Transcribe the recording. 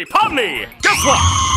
Hey, Pomni! Guess what?